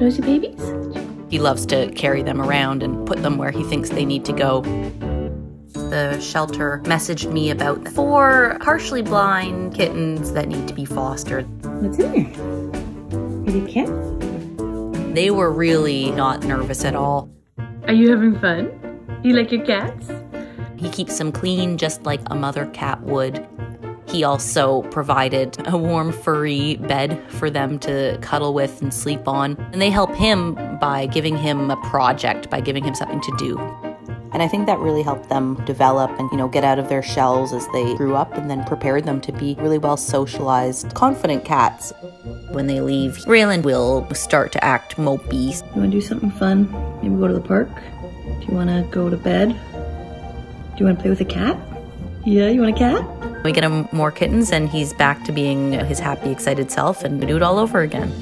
your babies? He loves to carry them around and put them where he thinks they need to go. The shelter messaged me about four partially blind kittens that need to be fostered. What's in there? It cat? They were really not nervous at all. Are you having fun? Do You like your cats? He keeps them clean just like a mother cat would. He also provided a warm, furry bed for them to cuddle with and sleep on. And they help him by giving him a project, by giving him something to do. And I think that really helped them develop and, you know, get out of their shells as they grew up and then prepared them to be really well socialized, confident cats. When they leave, Raylan will start to act mopey. You want to do something fun? Maybe go to the park? Do you want to go to bed? Do you want to play with a cat? Yeah, you want a cat? We get him more kittens and he's back to being his happy, excited self and we do it all over again.